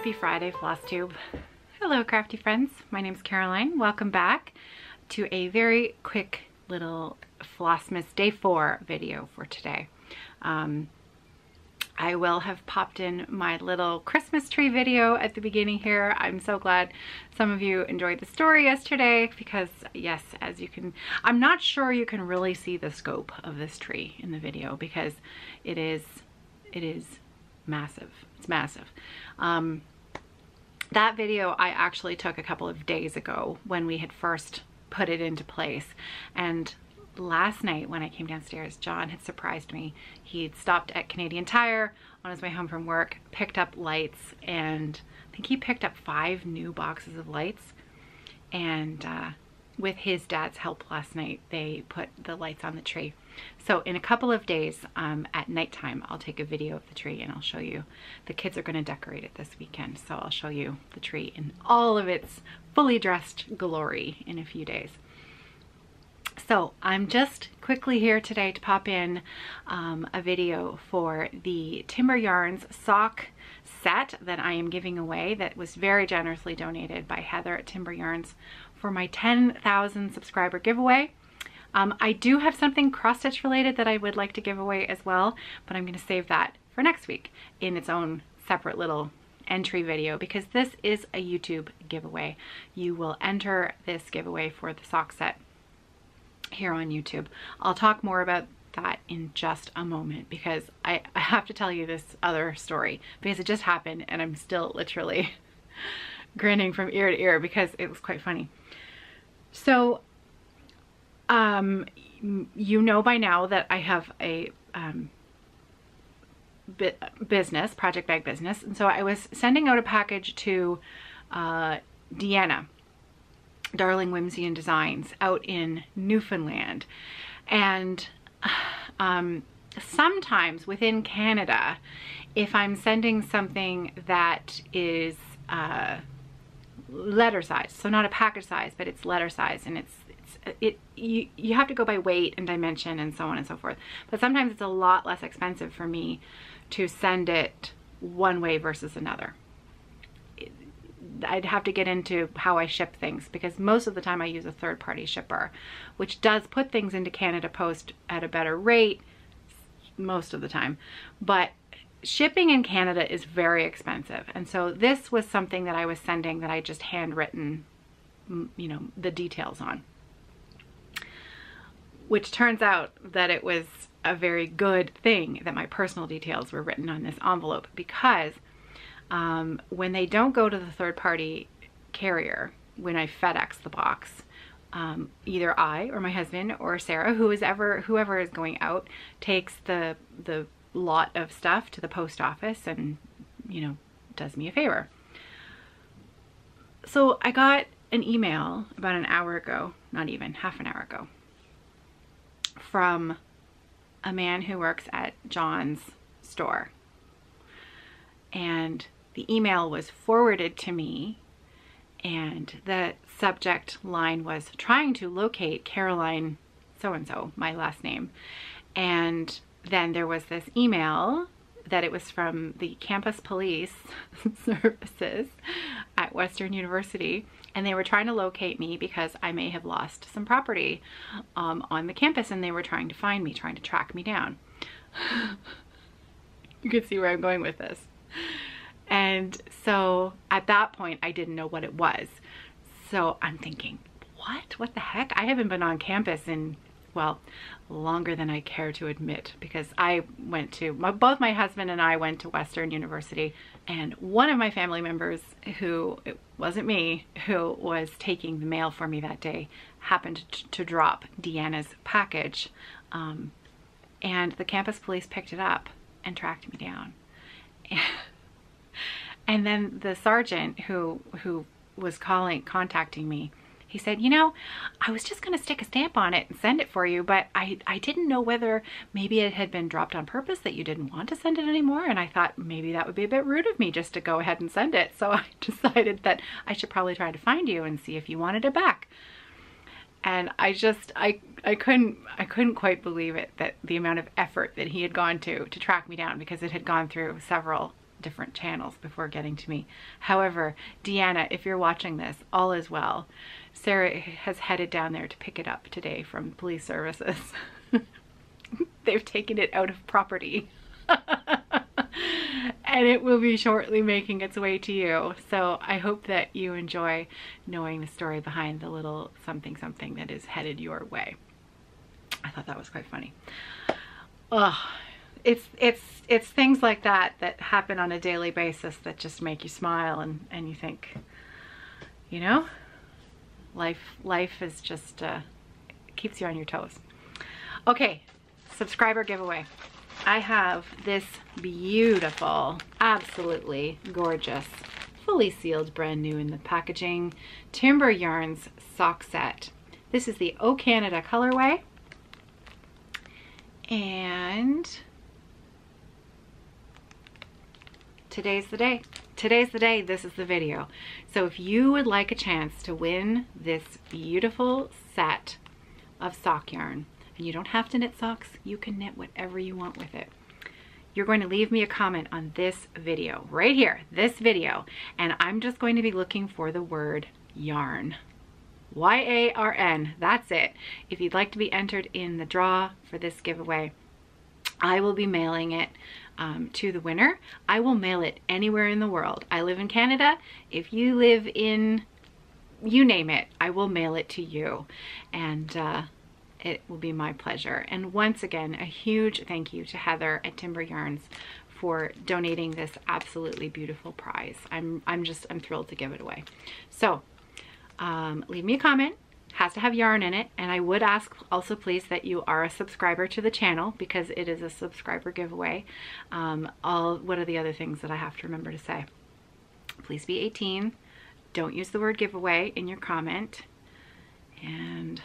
Happy Friday, FlossTube. Hello, crafty friends. My name's Caroline. Welcome back to a very quick little Flossmas Day 4 video for today. Um, I will have popped in my little Christmas tree video at the beginning here. I'm so glad some of you enjoyed the story yesterday because yes, as you can, I'm not sure you can really see the scope of this tree in the video because it is, it is massive. It's massive. Um, that video I actually took a couple of days ago when we had first put it into place and last night when I came downstairs, John had surprised me. He'd stopped at Canadian Tire on his way home from work, picked up lights, and I think he picked up five new boxes of lights. And uh, with his dad's help last night, they put the lights on the tree. So in a couple of days um, at nighttime, I'll take a video of the tree and I'll show you. The kids are going to decorate it this weekend, so I'll show you the tree in all of its fully dressed glory in a few days. So I'm just quickly here today to pop in um, a video for the Timber Yarns sock set that I am giving away that was very generously donated by Heather at Timber Yarns for my 10,000 subscriber giveaway. Um, I do have something cross stitch related that I would like to give away as well, but I'm going to save that for next week in its own separate little entry video because this is a YouTube giveaway. You will enter this giveaway for the sock set here on YouTube. I'll talk more about that in just a moment because I, I have to tell you this other story because it just happened and I'm still literally grinning from ear to ear because it was quite funny. So, um, you know by now that I have a um, business, project bag business. And so I was sending out a package to uh, Deanna Darling Whimsy and Designs out in Newfoundland. And um, sometimes within Canada, if I'm sending something that is uh, letter size, so not a package size, but it's letter size and it's, it's it you, you have to go by weight and dimension and so on and so forth. But sometimes it's a lot less expensive for me to send it one way versus another. I'd have to get into how I ship things because most of the time I use a third party shipper, which does put things into Canada Post at a better rate most of the time. But shipping in Canada is very expensive. And so this was something that I was sending that I just handwritten, you know, the details on. Which turns out that it was a very good thing that my personal details were written on this envelope because um, when they don't go to the third party carrier, when I FedEx the box, um, either I or my husband or Sarah, who is ever whoever is going out, takes the the lot of stuff to the post office and you know does me a favor. So I got an email about an hour ago, not even half an hour ago, from a man who works at John's store. And the email was forwarded to me and the subject line was trying to locate Caroline so-and-so, my last name. And then there was this email that it was from the campus police services at Western University and they were trying to locate me because I may have lost some property um, on the campus and they were trying to find me, trying to track me down. you can see where I'm going with this. And so at that point, I didn't know what it was. So I'm thinking, what? What the heck? I haven't been on campus in, well, longer than I care to admit because I went to, my, both my husband and I went to Western University and one of my family members who, it wasn't me, who was taking the mail for me that day happened to drop Deanna's package um, and the campus police picked it up and tracked me down. And then the sergeant who who was calling contacting me, he said, you know, I was just going to stick a stamp on it and send it for you, but I, I didn't know whether maybe it had been dropped on purpose that you didn't want to send it anymore. And I thought maybe that would be a bit rude of me just to go ahead and send it. So I decided that I should probably try to find you and see if you wanted it back. And I just, I, I couldn't, I couldn't quite believe it that the amount of effort that he had gone to to track me down because it had gone through several different channels before getting to me. However, Deanna, if you're watching this, all is well. Sarah has headed down there to pick it up today from police services. They've taken it out of property. and it will be shortly making its way to you. So I hope that you enjoy knowing the story behind the little something something that is headed your way. I thought that was quite funny. Ugh, it's it's it's things like that that happen on a daily basis that just make you smile and and you think, you know, life life is just uh, keeps you on your toes. Okay, subscriber giveaway. I have this beautiful, absolutely gorgeous, fully sealed, brand new in the packaging, Timber Yarns sock set. This is the O Canada colorway. And today's the day. Today's the day, this is the video. So if you would like a chance to win this beautiful set of sock yarn, and you don't have to knit socks, you can knit whatever you want with it. You're going to leave me a comment on this video, right here, this video, and I'm just going to be looking for the word yarn. Y-A-R-N, that's it. If you'd like to be entered in the draw for this giveaway, I will be mailing it um, to the winner. I will mail it anywhere in the world. I live in Canada. If you live in, you name it, I will mail it to you. And uh, it will be my pleasure. And once again, a huge thank you to Heather at Timber Yarns for donating this absolutely beautiful prize. I'm, I'm just, I'm thrilled to give it away. So um, leave me a comment has to have yarn in it and I would ask also please that you are a subscriber to the channel because it is a subscriber giveaway. Um, all what are the other things that I have to remember to say? Please be 18 don't use the word giveaway in your comment. And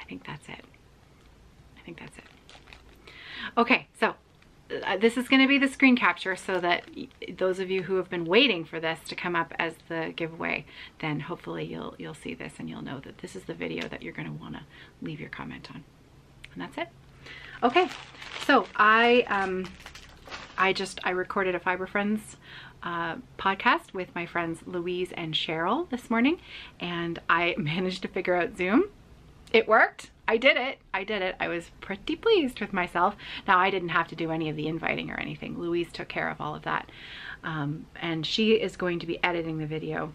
I think that's it. I think that's it. Okay so this is going to be the screen capture so that those of you who have been waiting for this to come up as the giveaway, then hopefully you'll you'll see this and you'll know that this is the video that you're going to want to leave your comment on. And that's it. Okay, so I um, I just I recorded a Fiber Friends uh, podcast with my friends Louise and Cheryl this morning, and I managed to figure out Zoom. It worked. I did it. I did it. I was pretty pleased with myself. Now, I didn't have to do any of the inviting or anything. Louise took care of all of that. Um, and she is going to be editing the video.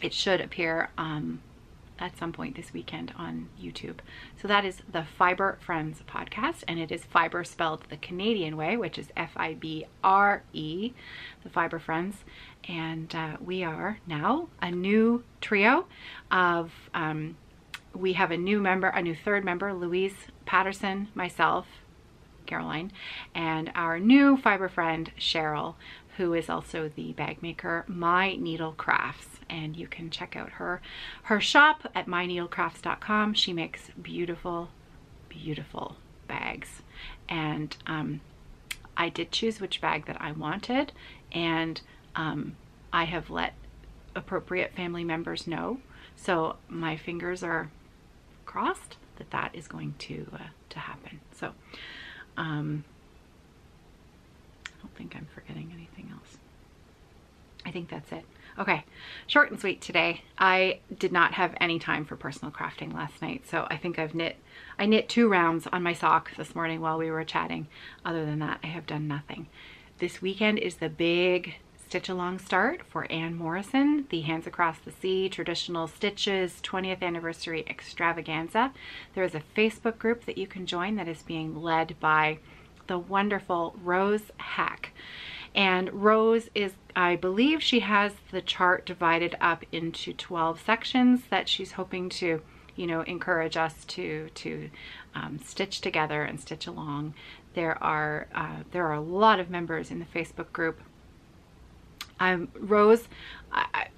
It should appear um, at some point this weekend on YouTube. So that is the Fiber Friends podcast, and it is fiber spelled the Canadian way, which is F-I-B-R-E, the Fiber Friends. And uh, we are now a new trio of um, we have a new member, a new third member, Louise Patterson, myself, Caroline, and our new fiber friend, Cheryl, who is also the bag maker, My Needle Crafts. And you can check out her, her shop at myneedlecrafts.com. She makes beautiful, beautiful bags. And um, I did choose which bag that I wanted. And um, I have let appropriate family members know. So my fingers are crossed that that is going to uh, to happen. So um, I don't think I'm forgetting anything else. I think that's it. Okay, short and sweet today. I did not have any time for personal crafting last night, so I think I've knit, I knit two rounds on my sock this morning while we were chatting. Other than that, I have done nothing. This weekend is the big Stitch Along start for Anne Morrison, the Hands Across the Sea Traditional Stitches 20th Anniversary Extravaganza. There is a Facebook group that you can join that is being led by the wonderful Rose Hack. And Rose is, I believe she has the chart divided up into 12 sections that she's hoping to you know, encourage us to to um, stitch together and stitch along. There are uh, there are a lot of members in the Facebook group um, Rose,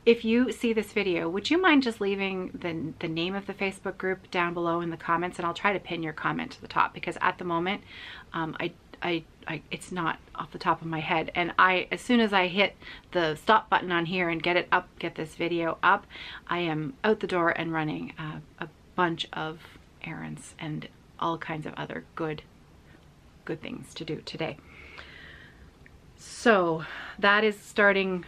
if you see this video, would you mind just leaving the, the name of the Facebook group down below in the comments and I'll try to pin your comment to the top because at the moment um, I, I, I, it's not off the top of my head and I as soon as I hit the stop button on here and get it up, get this video up, I am out the door and running uh, a bunch of errands and all kinds of other good good things to do today. So that is starting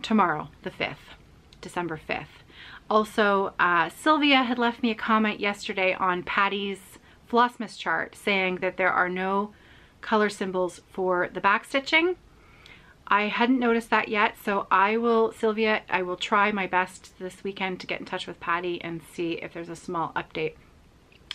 tomorrow, the 5th, December 5th. Also, uh, Sylvia had left me a comment yesterday on Patty's Flossmas chart saying that there are no color symbols for the back stitching. I hadn't noticed that yet, so I will, Sylvia, I will try my best this weekend to get in touch with Patty and see if there's a small update.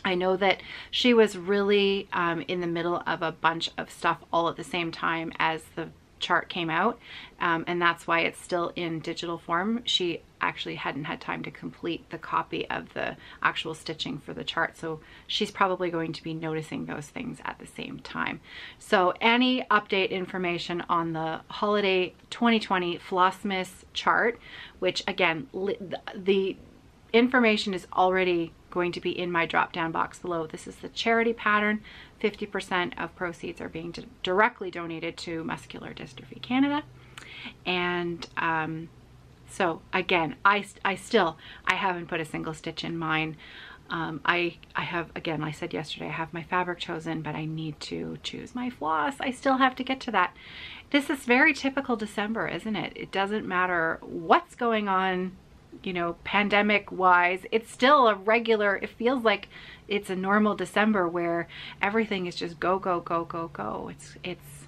I know that she was really um, in the middle of a bunch of stuff all at the same time as the chart came out um, and that's why it's still in digital form. She actually hadn't had time to complete the copy of the actual stitching for the chart so she's probably going to be noticing those things at the same time. So any update information on the holiday 2020 Flossmas chart which again the information is already going to be in my drop down box below. This is the charity pattern. 50% of proceeds are being directly donated to Muscular Dystrophy Canada. And um, so again, I, I still, I haven't put a single stitch in mine. Um, I, I have, again, I said yesterday, I have my fabric chosen, but I need to choose my floss. I still have to get to that. This is very typical December, isn't it? It doesn't matter what's going on you know, pandemic wise, it's still a regular, it feels like it's a normal December where everything is just go, go, go, go, go. It's, it's,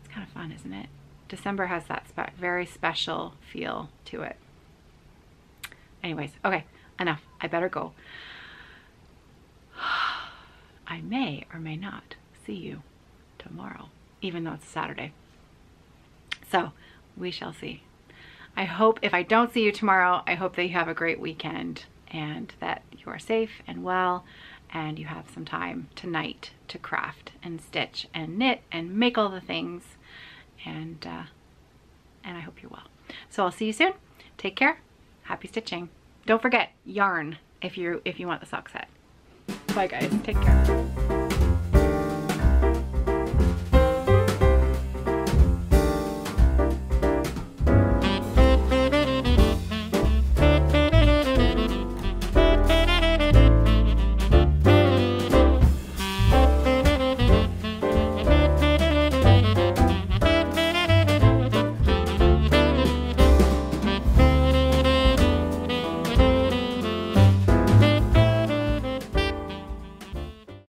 it's kind of fun, isn't it? December has that spe very special feel to it. Anyways, okay, enough. I better go. I may or may not see you tomorrow, even though it's Saturday. So we shall see. I hope if I don't see you tomorrow, I hope that you have a great weekend and that you are safe and well and you have some time tonight to craft and stitch and knit and make all the things and uh, and I hope you're well. So I'll see you soon. Take care. Happy stitching. Don't forget yarn if you if you want the sock set. Bye guys. Take care.